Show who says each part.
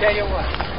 Speaker 1: tell you what.